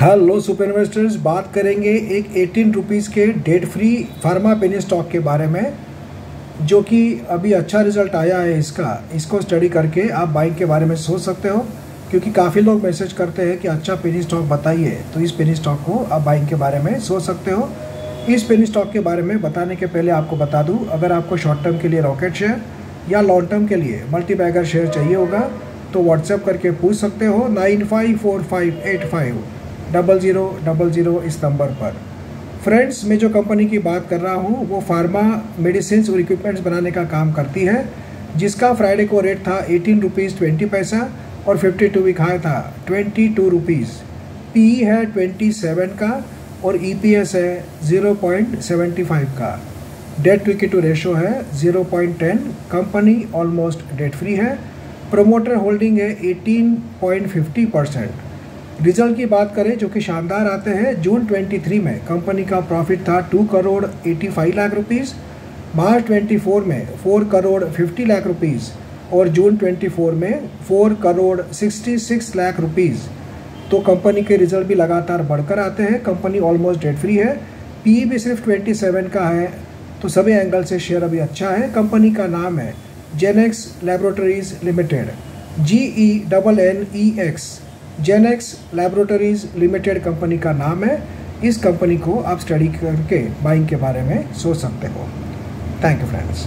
Hello super investors बात करेंगे एक एटीन रुपीज़ के debt free pharma penny stock के बारे में, जो कि अभी अच्छा रिज़ल्ट आया है इसका। इसको स्टडी करके आप बाइक के बारे में सोच सकते हो, क्योंकि काफ़ी लोग मैसेज करते हैं कि अच्छा पेनी स्टॉक बताइए। तो इस पेनी स्टॉक को आप बाइक के बारे में सोच सकते हो। इस पेनी स्टॉक के बारे में बताने के पहले आपको बता दूँ, अगर आपको शॉर्ट टर्म के लिए रॉकेट शेयर या लॉन्ग टर्म के लिए मल्टी बैगर शेयर चाहिए होगा तो व्हाट्सएप करके पूछ सकते हो। Nine five four five eight five double zero double zero इस नंबर पर। फ्रेंड्स मैं जो कंपनी की बात कर रहा हूँ, वो फार्मा मेडिसिन और इक्विपमेंट्स बनाने का काम करती है, जिसका फ्राइडे को रेट था एटीन रुपीज़ ट्वेंटी पैसा और फिफ्टी टू वीक हाई था ट्वेंटी टू रुपीज़ पी है ट्वेंटी सेवन का और ई पी एस है ज़ीरो पॉइंट सेवेंटी फाइव का। डेट टू टू रेशो है zero point ten company almost debt free है। प्रोमोटर होल्डिंग है eighteen point fifty percent result की बात करें, जो कि शानदार आते हैं, जून 23 में कंपनी का प्रॉफिट था two crore 85 lakh rupees March 24 में फोर करोड़ 50 लाख रुपीस और जून 24 में फोर करोड़ 66 लाख रुपीस तो कंपनी के रिज़ल्ट भी लगातार बढ़कर आते हैं कंपनी ऑलमोस्ट डेट फ्री है पीई भी सिर्फ़ 27 का है तो सभी एंगल से शेयर अभी अच्छा है। कंपनी का नाम है Genex laboratories limited G E double N E X Genex laboratories limited company का नाम है। इस कंपनी को आप स्टडी करके बाइंग के बारे में सोच सकते हो। Thank you friends